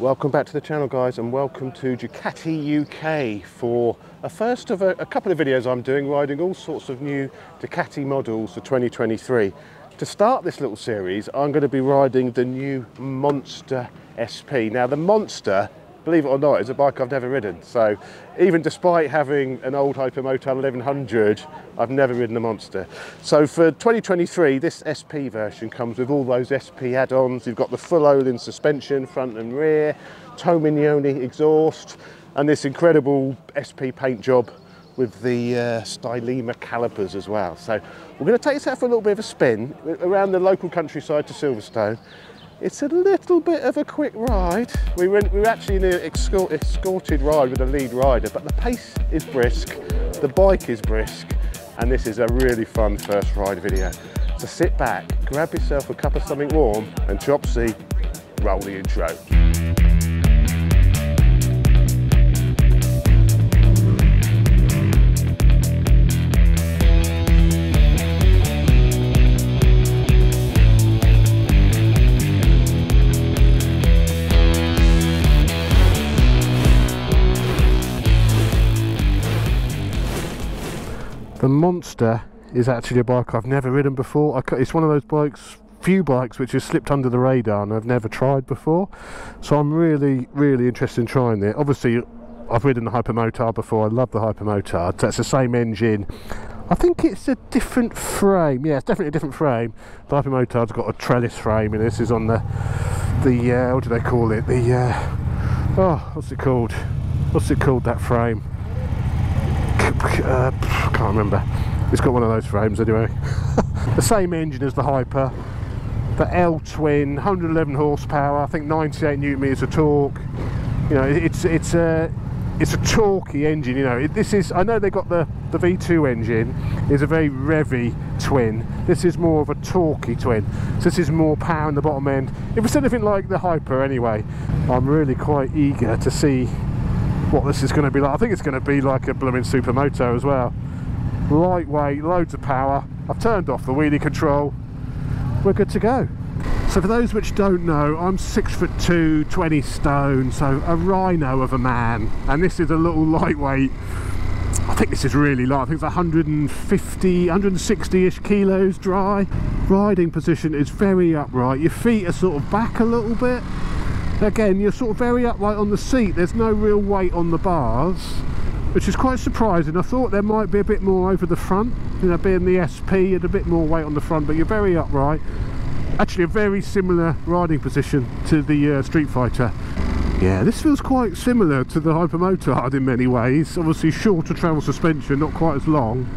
Welcome back to the channel guys and welcome to Ducati UK for a first of a, a, couple of videos I'm doing riding all sorts of new Ducati models for 2023. To start this little series I'm going to be riding the new Monster SP. Now the Monster believe it or not, is a bike I've never ridden. So even despite having an old Hypermotard 1100, I've never ridden a Monster. So for 2023, this SP version comes with all those SP add-ons. You've got the full Öhlins suspension, front and rear, Termignoni exhaust, and this incredible SP paint job with the uh, Stylema calipers as well. So we're going to take this out for a little bit of a spin around the local countryside to Silverstone it's a little bit of a quick ride. We went, we were actually in an escorted ride with a lead rider, but the pace is brisk, the bike is brisk, and this is a really fun first ride video. So sit back, grab yourself a cup of something warm, and Chopsy, roll the intro. Monster is actually a bike I've never ridden before. it's one of those bikes, few bikes which has slipped under the radar and I've never tried before. So I'm really, really interested in trying it. Obviously, I've ridden the Hypermotard before. I love the Hypermotard. That's the same engine. I think it's a different frame. Yeah, it's definitely a different frame. The Hypermotard's got a trellis frame and this is on the, the uh, what do they call it? The, uh, oh, what's it called? What's it called, that frame? Uh, can't remember. It's got one of those frames anyway. The same engine as the Hyper the L twin 111 horsepower I think 98 newton meters of torque. You know it's it's a it's a torquey engine you know. It, this is I know they got the the V2 engine. Is a very revvy twin. This is more of a torquey twin. So this is more power in the bottom end. If it's anything like the Hyper anyway I'm really quite eager to see what this is going to be like. I think it's going to be like a blooming supermoto as well. Lightweight, loads of power. I've turned off the wheelie control. We're good to go. So for those which don't know, I'm six foot two, 20 stone, so a rhino of a man. And this is a little lightweight. I think this is really light. I think it's 150, 160-ish kilos dry. Riding position is very upright. Your feet are sort of back a little bit again you're sort of very upright on the seat. There's no real weight on the bars which is quite surprising. I thought there might be a bit more over the front you know being the SP and a bit more weight on the front but you're very upright. Actually a very similar riding position to the uh, Street Fighter. Yeah this feels quite similar to the Hypermotard in many ways. Obviously shorter travel suspension not quite as long.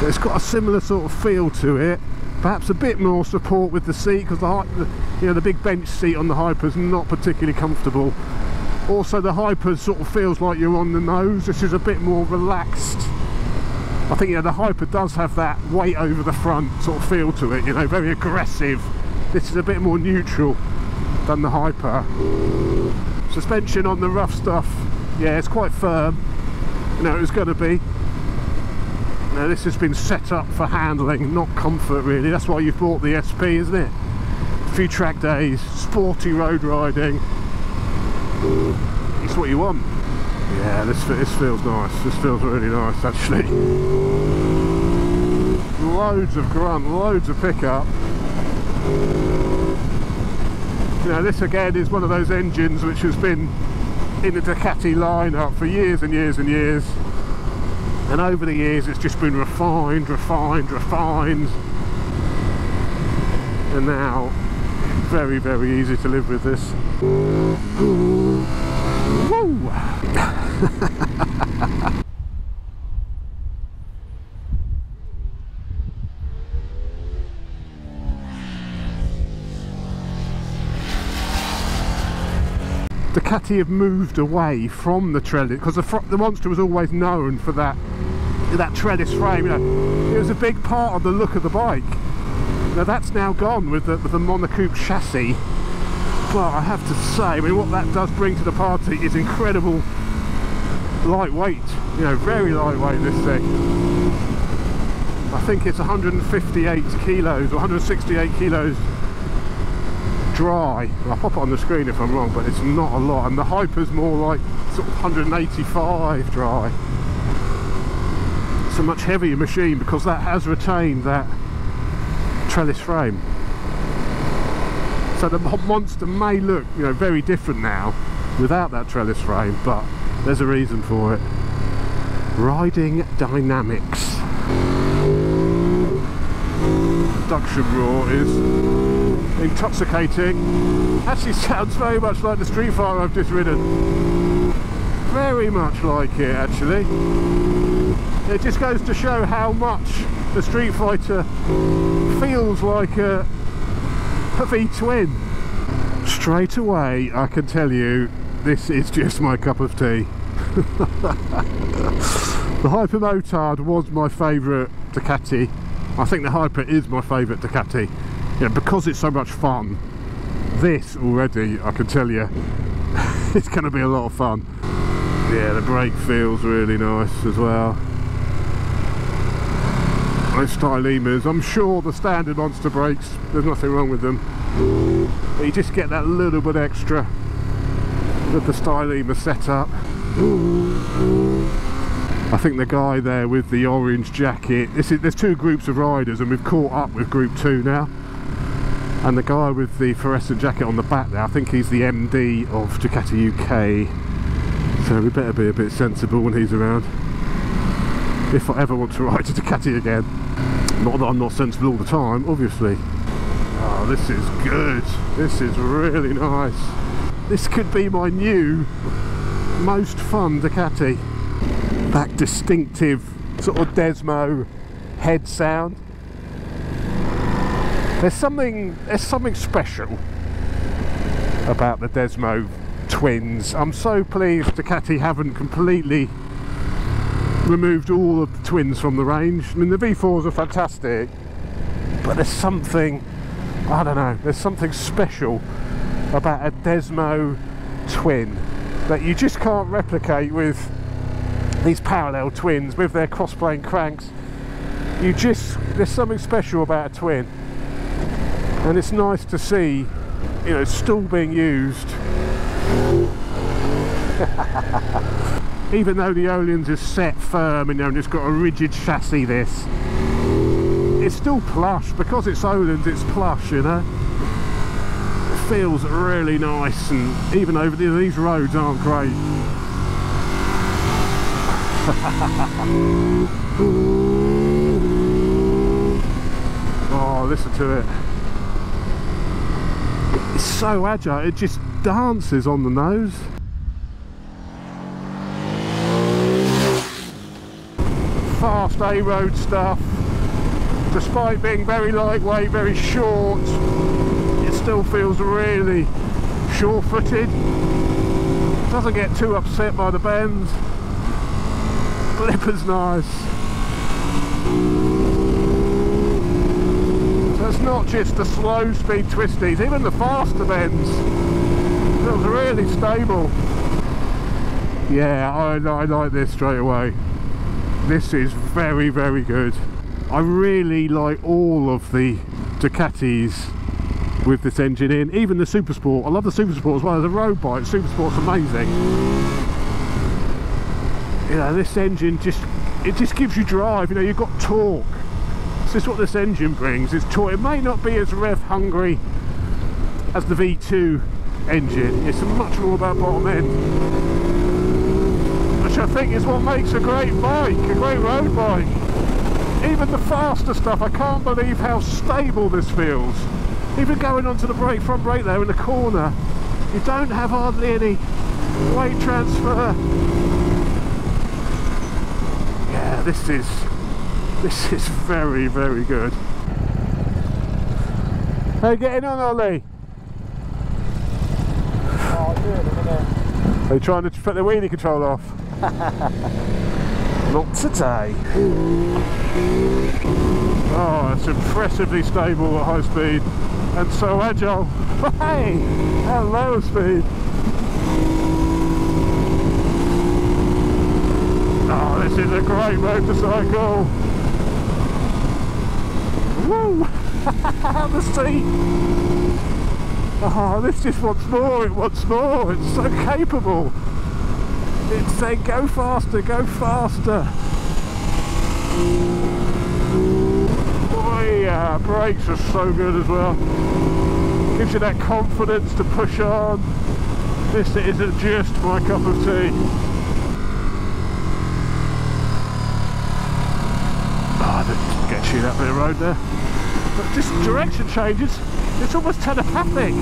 But it's got a similar sort of feel to it perhaps a bit more support with the seat because the, you know the big bench seat on the Hyper is not particularly comfortable. Also the Hyper sort of feels like you're on the nose this is a bit more relaxed. I think yeah the Hyper does have that weight over the front sort of feel to it you know very aggressive. This is a bit more neutral than the Hyper. Suspension on the rough stuff yeah it's quite firm. You know it was going to be now this has been set up for handling, not comfort really. That's why you've bought the SP, isn't it? A few track days, sporty road riding. It's what you want. Yeah, this, this feels nice. This feels really nice actually. Loads of grunt, loads of pickup. You know, this again is one of those engines which has been in the Ducati lineup for years and years and years and over the years it's just been refined refined refined. And now very very easy to live with this. Ducati have moved away from the trellis because the, the Monster was always known for that that trellis frame. You know, it was a big part of the look of the bike. Now that's now gone with the, with the monocoque chassis. But I have to say, I mean, what that does bring to the party is incredible lightweight. You know, very lightweight this thing. I think it's 158 kilos or 168 kilos dry. I'll pop it on the screen if I'm wrong, but it's not a lot. And the Hyper's more like sort of 185 dry. A much heavier machine because that has retained that trellis frame. So the Monster may look, you know, very different now without that trellis frame, but there's a reason for it. Riding dynamics. Induction roar is intoxicating. Actually sounds very much like the Street Fighter I've just ridden. Very much like it actually. It just goes to show how much the Street Fighter feels like a, a V-twin. Straight away I can tell you this is just my cup of tea. the Hyper Motard was my favourite Ducati. I think the Hyper is my favourite Ducati. Yeah, because it's so much fun. This already, I can tell you, it's going to be a lot of fun. Yeah, the brake feels really nice as well. Those Stylemas, I'm sure the standard Monster brakes, there's nothing wrong with them. But you just get that little bit extra with the Stylema setup. I think the guy there with the orange jacket, is, there's two groups of riders and we've caught up with group two now. And the guy with the fluorescent jacket on the back there, I think he's the MD of Ducati UK. So we better be a bit sensible when he's around. If I ever want to ride a Ducati again. Not that I'm not sensible all the time, obviously. Oh, this is good. This is really nice. This could be my new most fun Ducati that distinctive sort of Desmo head sound. There's something there's something special about the Desmo twins. I'm so pleased Ducati haven't completely removed all the twins from the range. I mean the V4s are fantastic, but there's something I don't know, there's something special about a Desmo twin that you just can't replicate with these parallel twins with their cross-plane cranks. You just there's something special about a twin. And it's nice to see you know still being used even though the Öhlins is set firm and, you know, it's got a rigid chassis this it's still plush because it's Öhlins it's plush you know it feels really nice and even over the, these roads aren't great oh, listen to it. It's so agile, it just dances on the nose. Fast A-road stuff. Despite being very lightweight, very short, it still feels really sure-footed. Doesn't get too upset by the bends flipper's nice. So it's not just the slow speed twisties, even the faster bends. Feels really stable. Yeah, I, I like this straight away. This is very, very good. I really like all of the Ducatis with this engine in, even the Super Sport. I love the Super Sport as well. As a road bike. Super Sport's amazing. You know this engine just it just gives you drive. You know you've got torque. This is what this engine brings it's torque. It may not be as rev hungry as the V2 engine. It's much more about bottom end think is what makes a great bike a great road bike even the faster stuff I can't believe how stable this feels even going onto the brake front brake there in the corner you don't have hardly any weight transfer Yeah, this is this is very very good how you getting on Ollie? Oh, I'll do it in. Are you trying to put the wheelie control off? Not today. Oh, it's impressively stable at high speed and so agile. Hey, at low speed. Oh, this is a great motorcycle. Woo! the seat. Oh, this just wants more, it wants more. It's so capable. It's saying go faster, go faster. Oh yeah, brakes are so good as well. Gives you that confidence to push on. This isn't just my cup of tea. Ah, that gets you that bit of road there. But just direction changes. It's almost telepathic.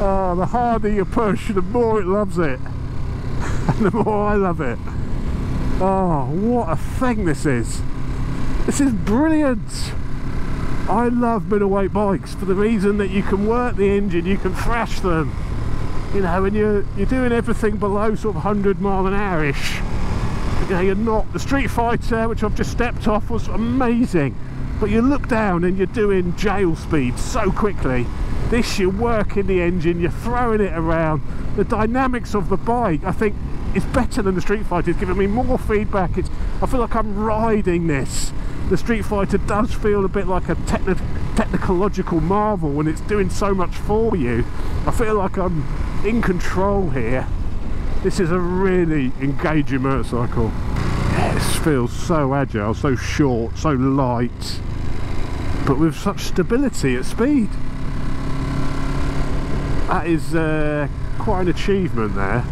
Oh, the harder you push, the more it loves it. and the more I love it. Oh, what a thing this is. This is brilliant. I love middleweight bikes for the reason that you can work the engine, you can thrash them. You know, and you're you're doing everything below sort of 100 mile an hour-ish. You know, you're not the Street Fighter, which I've just stepped off, was amazing. But you look down and you're doing jail speed so quickly. This you're working the engine, you're throwing it around. The dynamics of the bike, I think, is better than the Street Fighter. It's giving me more feedback. It's I feel like I'm riding this the Street Fighter does feel a bit like a techni technological marvel when it's doing so much for you. I feel like I'm in control here. This is a really engaging motorcycle. This feels so agile, so short, so light, but with such stability at speed. That is uh, quite an achievement there.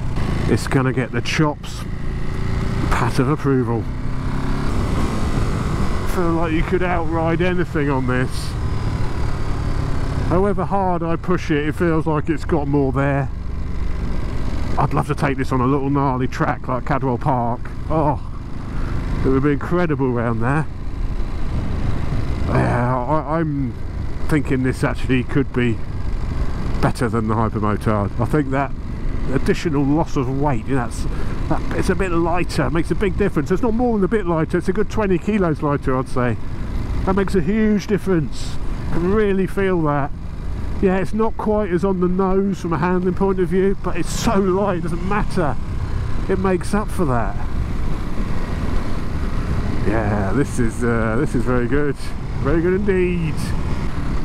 It's going to get the chops pat of approval feel like you could outride anything on this. However hard I push it, it feels like it's got more there. I'd love to take this on a little gnarly track like Cadwell Park. Oh, it would be incredible around there. Yeah, I, I'm thinking this actually could be better than the Hypermotard. I think that additional loss of weight, you know, that's that it's a bit lighter makes a big difference. It's not more than a bit lighter it's a good 20 kilos lighter I'd say. That makes a huge difference. I can really feel that. Yeah it's not quite as on the nose from a handling point of view but it's so light it doesn't matter. It makes up for that. Yeah this is uh, this is very good. Very good indeed.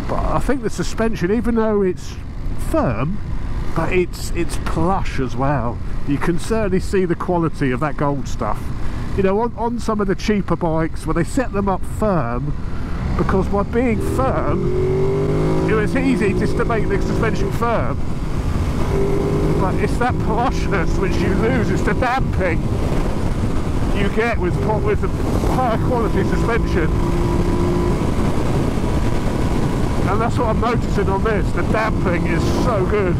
But I think the suspension even though it's firm but it's it's plush as well. You can certainly see the quality of that gold stuff. You know on, on some of the cheaper bikes where they set them up firm because by being firm it was easy just to make the suspension firm. But it's that plushness which you lose it's the damping you get with with the higher quality suspension and that's what I'm noticing on this the damping is so good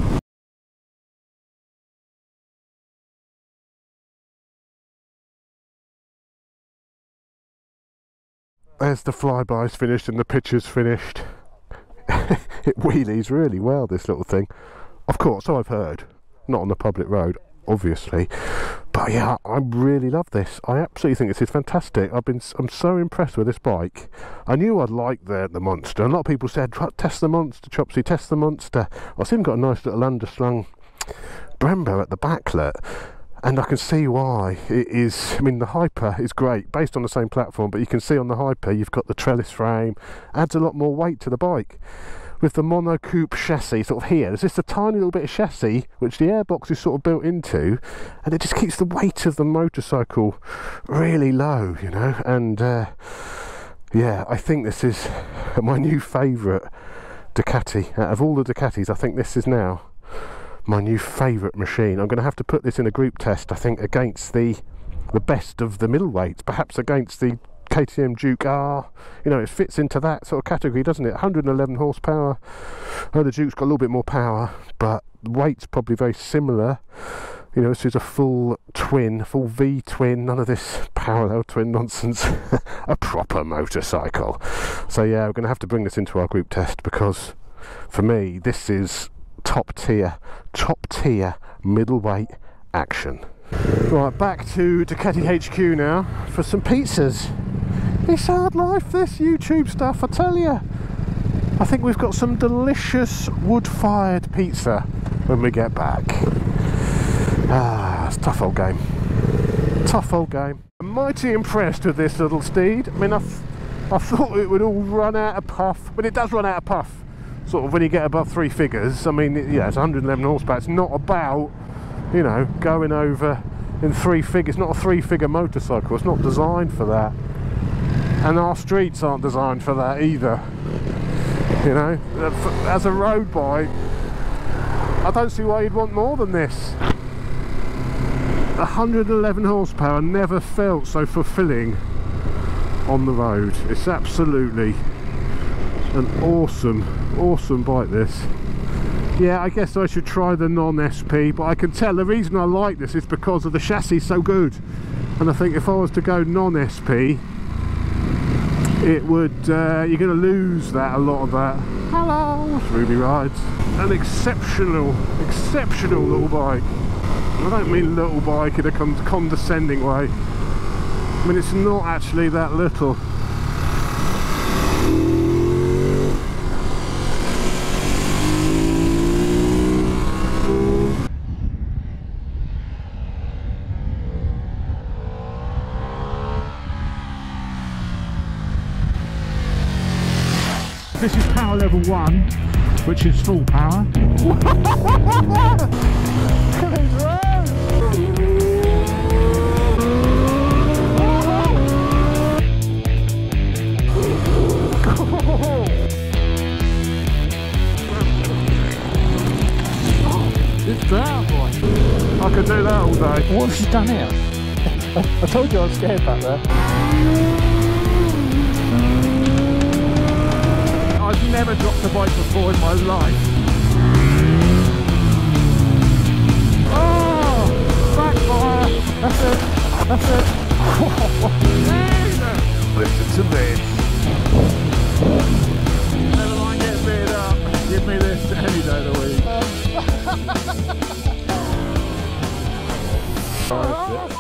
There's the flybys finished and the picture's finished. it wheelies really well, this little thing. Of course, I've heard. Not on the public road, obviously. But yeah, I really love this. I absolutely think this is fantastic. I've been, I'm so impressed with this bike. I knew I'd like the the Monster. A lot of people said, test the Monster, Chopsy, test the Monster. I've even got a nice little underslung Brembo at the backlet and I can see why it is I mean the Hyper is great based on the same platform but you can see on the Hyper you've got the trellis frame adds a lot more weight to the bike with the monocoque chassis sort of here. There's just a tiny little bit of chassis which the airbox is sort of built into and it just keeps the weight of the motorcycle really low you know? And uh, yeah I think this is my new favourite Ducati. Out of all the Ducatis I think this is now my new favourite machine. I'm going to have to put this in a group test, I think, against the the best of the middleweights, perhaps against the KTM Duke R. You know, it fits into that sort of category, doesn't it? 111 horsepower. Oh, the Duke's got a little bit more power, but weight's probably very similar. You know, this is a full twin, full V twin, none of this parallel twin nonsense. a proper motorcycle. So yeah, we're going to have to bring this into our group test because for me, this is top tier, top tier middleweight action. Right, back to Ducati HQ now for some pizzas. It's hard life, this YouTube stuff, I tell you. I think we've got some delicious wood-fired pizza when we get back. Ah, it's tough old game. Tough old game. I'm mighty impressed with this little steed. I mean, I, I thought it would all run out of puff, but it does run out of puff. Sort of when you get above three figures. I mean, yeah, it's 111 horsepower. It's not about, you know, going over in three figures. It's not a three-figure motorcycle. It's not designed for that. And our streets aren't designed for that either. You know, as a road bike, I don't see why you'd want more than this. 111 horsepower never felt so fulfilling on the road. It's absolutely an awesome, awesome bike this. Yeah, I guess I should try the non-SP, but I can tell the reason I like this is because of the chassis so good. And I think if I was to go non-SP, it would, uh, you're going to lose that, a lot of that. Hello! Ruby Rides. An exceptional, exceptional little bike. I don't mean little bike in a condescending way. I mean, it's not actually that little. This is power level one, which is full power. It's that boy. I could do that all day. What have you done here? I told you I was scared back there. Never dropped a bike before in my life. Oh! Backfire! That's it! That's it! Listen to this. Never mind getting beat up. Give me this any day of the week. Oh,